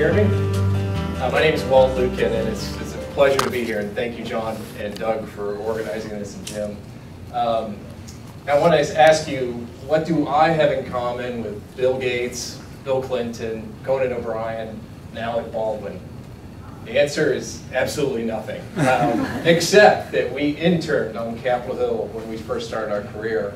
hear me? Uh, my name is Walt Lukken, and it's, it's, a pleasure to be here. And thank you, John and Doug, for organizing this, and Jim. Um, I want to ask you, what do I have in common with Bill Gates, Bill Clinton, Conan O'Brien, and Alec Baldwin? The answer is absolutely nothing, um, except that we interned on Capitol Hill when we first started our career.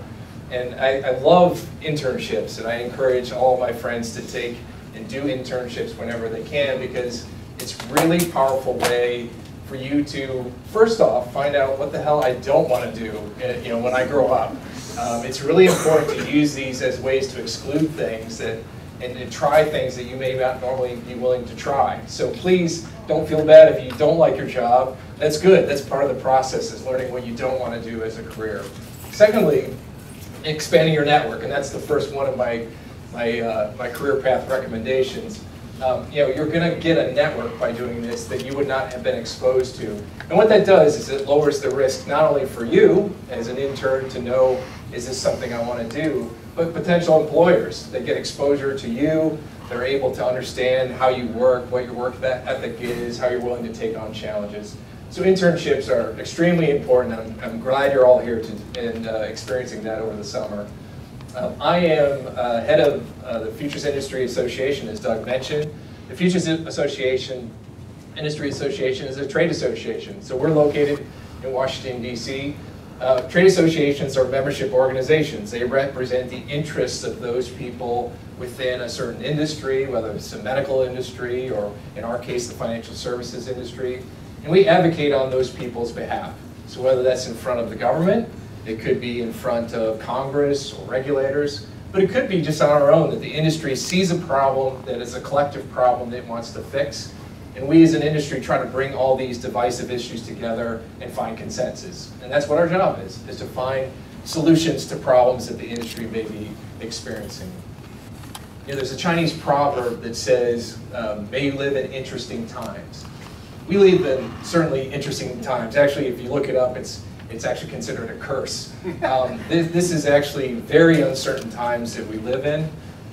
And I, I love internships, and I encourage all my friends to take and do internships whenever they can because it's really powerful way for you to, first off, find out what the hell I don't want to do eh, you know, when I grow up. Um, it's really important to use these as ways to exclude things that, and, and try things that you may not normally be willing to try. So please don't feel bad if you don't like your job. That's good. That's part of the process is learning what you don't want to do as a career. Secondly, expanding your network, and that's the first one of my my, uh, my career path recommendations. Um, you know, you're going to get a network by doing this that you would not have been exposed to. And what that does is it lowers the risk not only for you as an intern to know, is this something I want to do, but potential employers. They get exposure to you, they're able to understand how you work, what your work ethic is, how you're willing to take on challenges. So internships are extremely important. I'm, I'm glad you're all here to, and uh, experiencing that over the summer. Um, I am uh, head of uh, the Futures Industry Association, as Doug mentioned. The Futures Association, Industry Association is a trade association. So we're located in Washington, D.C. Uh, trade associations are membership organizations. They represent the interests of those people within a certain industry, whether it's the medical industry or, in our case, the financial services industry. And we advocate on those people's behalf. So whether that's in front of the government, it could be in front of Congress or regulators, but it could be just on our own that the industry sees a problem that is a collective problem that it wants to fix. And we as an industry try to bring all these divisive issues together and find consensus. And that's what our job is, is to find solutions to problems that the industry may be experiencing. You know, there's a Chinese proverb that says, um, may you live in interesting times. We live in certainly interesting times. Actually, if you look it up, it's it's actually considered a curse. Um, this, this, is actually very uncertain times that we live in.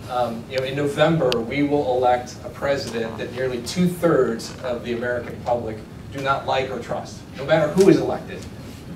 Um, you know, in November, we will elect a president that nearly two-thirds of the American public do not like or trust, no matter who is elected.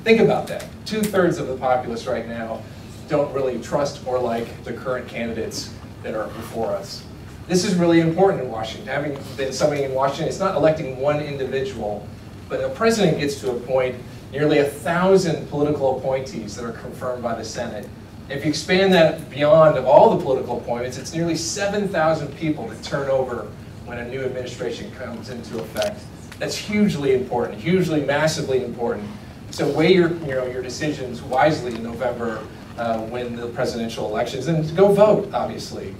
Think about that. Two-thirds of the populace right now don't really trust or like the current candidates that are before us. This is really important in Washington. Having been somebody in Washington, it's not electing one individual, but a president gets to a point nearly a thousand political appointees that are confirmed by the Senate. If you expand that beyond of all the political appointments, it's nearly 7,000 people that turn over when a new administration comes into effect. That's hugely important, hugely, massively important. So weigh your, you know, your decisions wisely in November uh, when the presidential elections, and go vote, obviously.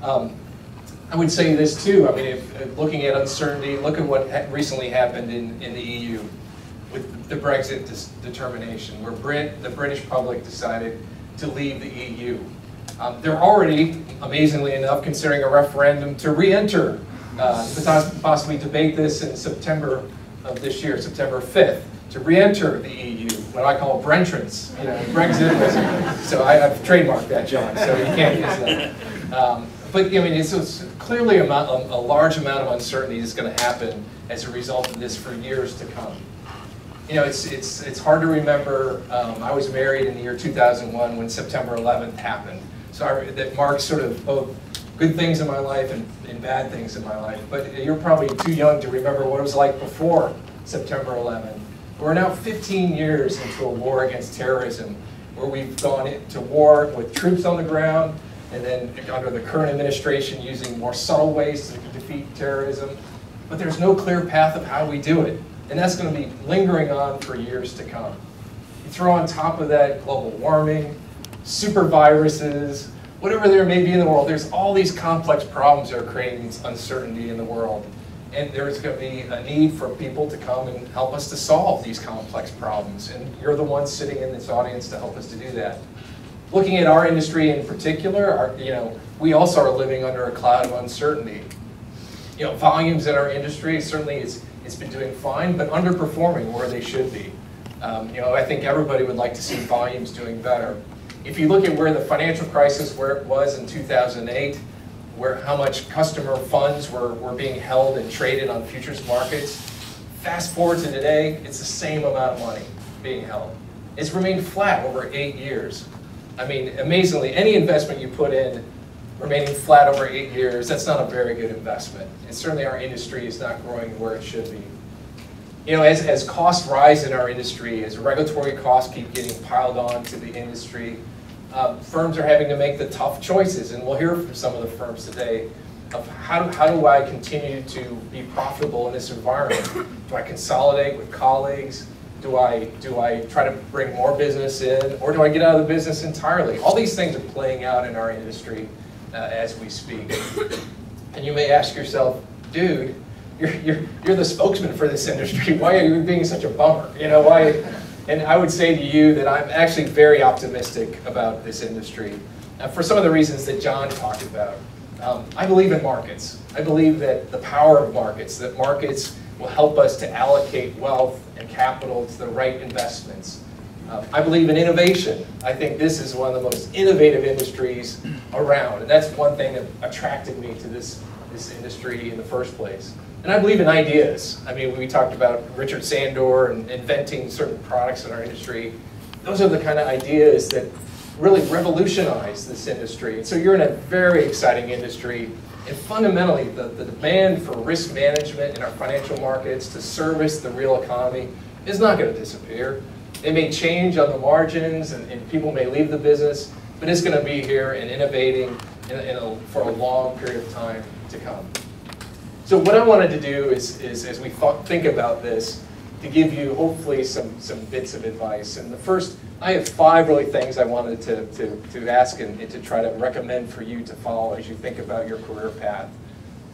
Um, I would say this too, I mean, if, looking at uncertainty, look at what ha recently happened in, in the EU with the Brexit determination, where Brit, the British public decided to leave the EU. Um, they're already, amazingly enough, considering a referendum to re-enter, uh, possibly debate this in September of this year, September 5th, to re-enter the EU, what I call Brentrance, you know, Brexit. so I, have trademarked that, John, so you can't use that. Um, but I mean, it's, it's clearly a, a, large amount of uncertainty is going to happen as a result of this for years to come you know, it's, it's, it's hard to remember. Um, I was married in the year 2001 when September 11th happened. So I, that marks sort of both good things in my life and, and bad things in my life. But you're probably too young to remember what it was like before September 11th. We're now 15 years into a war against terrorism, where we've gone into war with troops on the ground, and then under the current administration using more subtle ways to defeat terrorism. But there's no clear path of how we do it. And that's going to be lingering on for years to come. You throw on top of that global warming, super viruses, whatever there may be in the world, there's all these complex problems that are creating this uncertainty in the world. And there's going to be a need for people to come and help us to solve these complex problems. And you're the ones sitting in this audience to help us to do that. Looking at our industry in particular, our, you know, we also are living under a cloud of uncertainty. You know, volumes in our industry certainly is it's been doing fine, but underperforming where they should be. Um, you know, I think everybody would like to see volumes doing better. If you look at where the financial crisis, where it was in 2008, where how much customer funds were, were being held and traded on futures markets. Fast forward to today, it's the same amount of money being held. It's remained flat over eight years. I mean, amazingly, any investment you put in remaining flat over eight years, that's not a very good investment. And certainly our industry is not growing where it should be. You know, as, as costs rise in our industry, as regulatory costs keep getting piled on to the industry, uh, firms are having to make the tough choices. And we'll hear from some of the firms today of how, do how do I continue to be profitable in this environment? Do I consolidate with colleagues? Do I, do I try to bring more business in? Or do I get out of the business entirely? All these things are playing out in our industry uh, as we speak. And you may ask yourself, dude, you're, you're, you're the spokesman for this industry. Why are you being such a bummer? You know, why? And I would say to you that I'm actually very optimistic about this industry uh, for some of the reasons that John talked about. Um, I believe in markets. I believe that the power of markets, that markets will help us to allocate wealth and capital to the right investments. Uh, I believe in innovation. I think this is one of the most innovative industries around, and that's one thing that attracted me to this, this industry in the first place. And I believe in ideas. I mean, we talked about Richard Sandor and inventing certain products in our industry. Those are the kind of ideas that really revolutionize this industry. And so you're in a very exciting industry. And fundamentally, the, the demand for risk management in our financial markets to service the real economy is not going to disappear. It may change on the margins and, and people may leave the business, but it's going to be here and innovating in, in a, for a long period of time to come. So what I wanted to do is, is as we thought, think about this, to give you hopefully some, some bits of advice. And the first, I have five really things I wanted to, to, to ask and, and to try to recommend for you to follow as you think about your career path.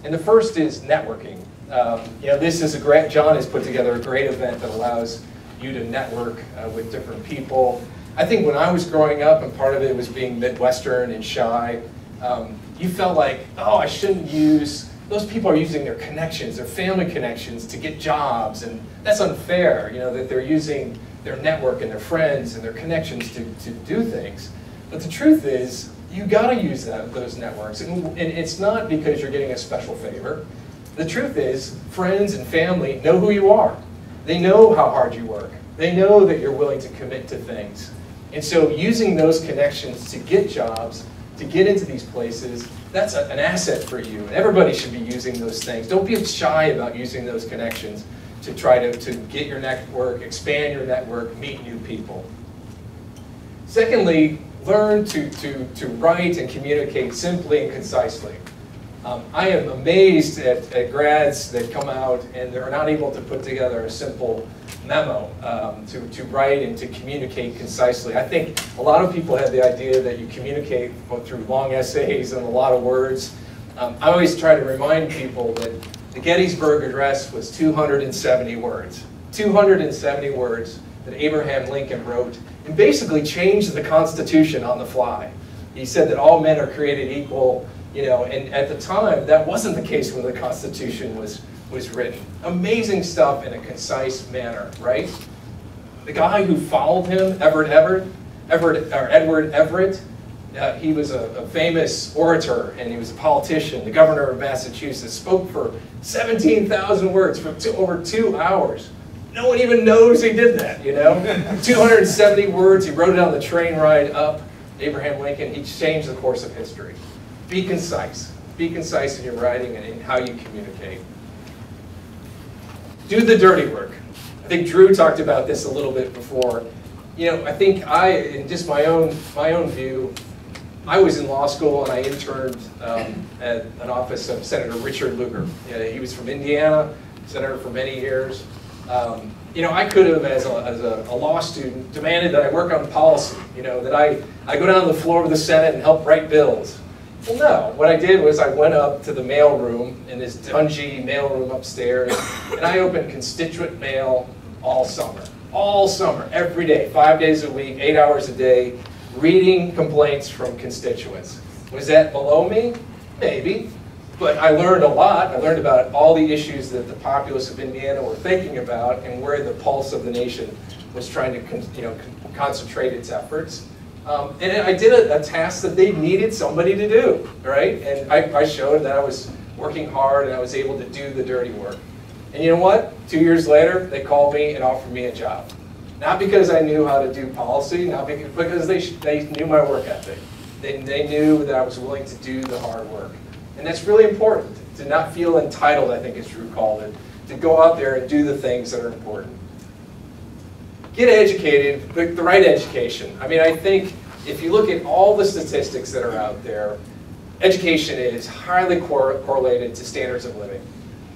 And the first is networking. Um, you know, this is a great, John has put together a great event that allows you to network uh, with different people. I think when I was growing up, and part of it was being Midwestern and shy, um, you felt like, oh, I shouldn't use those people are using their connections, their family connections to get jobs, and that's unfair, you know, that they're using their network and their friends and their connections to, to do things. But the truth is, you gotta use that, those networks, and, and it's not because you're getting a special favor. The truth is, friends and family know who you are. They know how hard you work. They know that you're willing to commit to things. And so using those connections to get jobs, to get into these places, that's a, an asset for you. And everybody should be using those things. Don't be shy about using those connections to try to, to get your network, expand your network, meet new people. Secondly, learn to, to, to write and communicate simply and concisely. Um, I am amazed at, at grads that come out and they're not able to put together a simple memo um, to, to write and to communicate concisely. I think a lot of people have the idea that you communicate through long essays and a lot of words. Um, I always try to remind people that the Gettysburg Address was 270 words. 270 words that Abraham Lincoln wrote and basically changed the Constitution on the fly. He said that all men are created equal, you know, and at the time that wasn't the case when the Constitution was was written. Amazing stuff in a concise manner, right? The guy who followed him, Everett Everett, Everett, or Edward Everett, uh, he was a, a, famous orator and he was a politician. The governor of Massachusetts spoke for 17,000 words for two, over two hours. No one even knows he did that, you know? 270 words, he wrote it on the train ride up. Abraham Lincoln, he changed the course of history. Be concise. Be concise in your writing and in how you communicate do the dirty work. I think Drew talked about this a little bit before. You know, I think I, in just my own, my own view, I was in law school and I interned um, at an office of Senator Richard Lugar. You know, he was from Indiana, senator for many years. Um, you know, I could have, as, a, as a, a, law student, demanded that I work on policy, you know, that I, I go down to the floor of the Senate and help write bills. Well, no. What I did was I went up to the mail room in this dungy mail room upstairs, and I opened constituent mail all summer. All summer, every day, five days a week, eight hours a day, reading complaints from constituents. Was that below me? Maybe. But I learned a lot. I learned about all the issues that the populace of Indiana were thinking about and where the pulse of the nation was trying to you know, concentrate its efforts. Um, and I did a, a, task that they needed somebody to do, right? And I, I showed that I was working hard and I was able to do the dirty work. And you know what? Two years later, they called me and offered me a job. Not because I knew how to do policy, not because, because they, they knew my work ethic. They, they knew that I was willing to do the hard work. And that's really important, to not feel entitled, I think is Drew called it, to go out there and do the things that are important. Get educated, the, the right education. I mean, I think if you look at all the statistics that are out there, education is highly cor correlated to standards of living.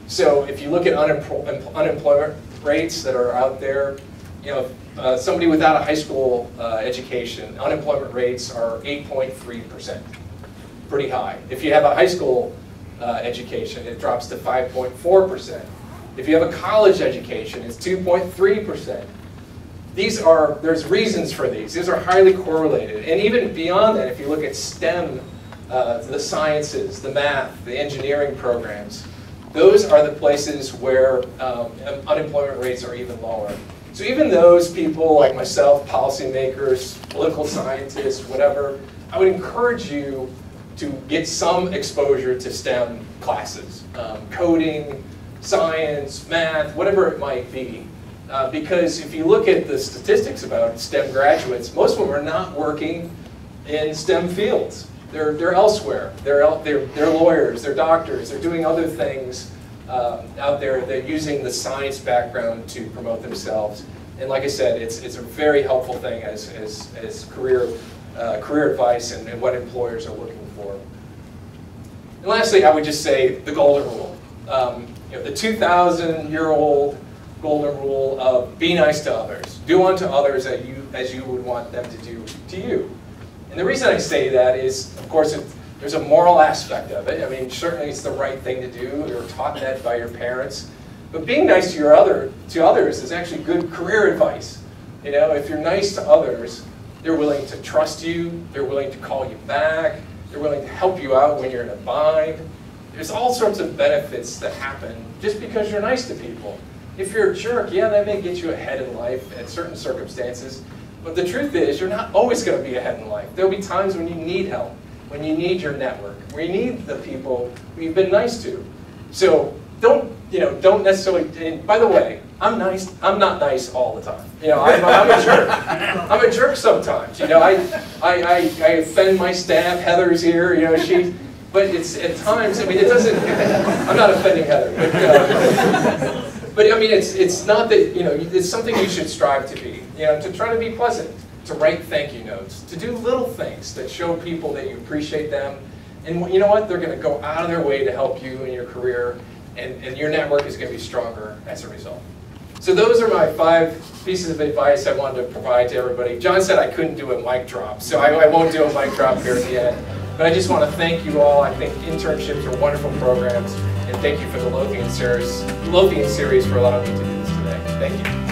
So if you look at unemployment rates that are out there, you know, uh, somebody without a high school uh, education, unemployment rates are 8.3%, pretty high. If you have a high school uh, education, it drops to 5.4%. If you have a college education, it's 2.3%. These are, there's reasons for these. These are highly correlated. And even beyond that, if you look at STEM, uh, the sciences, the math, the engineering programs, those are the places where um, unemployment rates are even lower. So even those people like myself, policymakers, political scientists, whatever, I would encourage you to get some exposure to STEM classes, um, coding, science, math, whatever it might be. Uh, because if you look at the statistics about STEM graduates, most of them are not working in STEM fields. They're, they're elsewhere. They're, they're, they're lawyers, they're doctors, they're doing other things um, out there. They're using the science background to promote themselves. And like I said, it's, it's a very helpful thing as, as, as career, uh, career advice and, and what employers are looking for. And lastly, I would just say the golden rule. Um, you know, the 2,000-year-old golden rule of be nice to others. Do unto others as you, as you would want them to do to you. And the reason I say that is, of course, it, there's a moral aspect of it. I mean, certainly it's the right thing to do. You're taught that by your parents. But being nice to your other to others is actually good career advice. You know, if you're nice to others, they're willing to trust you. They're willing to call you back. They're willing to help you out when you're in a bind. There's all sorts of benefits that happen just because you're nice to people. If you're a jerk, yeah, that may get you ahead in life in certain circumstances. But the truth is, you're not always going to be ahead in life. There'll be times when you need help, when you need your network, when you need the people who you've been nice to. So don't, you know, don't necessarily, and by the way, I'm nice, I'm not nice all the time. You know, I'm, I'm a jerk. I'm a jerk sometimes. You know, I, I, I, I offend my staff. Heather's here, you know, she, but it's at times, I mean, it doesn't, I'm not offending Heather, but, uh, but I mean, it's, it's not that, you know, it's something you should strive to be, you know, to try to be pleasant, to write thank you notes, to do little things that show people that you appreciate them. And you know what? They're going to go out of their way to help you in your career, and, and your network is going to be stronger as a result. So those are my five pieces of advice I wanted to provide to everybody. John said I couldn't do a mic drop, so I, I won't do a mic drop here at the end. But I just want to thank you all. I think internships are wonderful programs, and thank you for the Lothian series, Lothian series for allowing me to do this today. Thank you.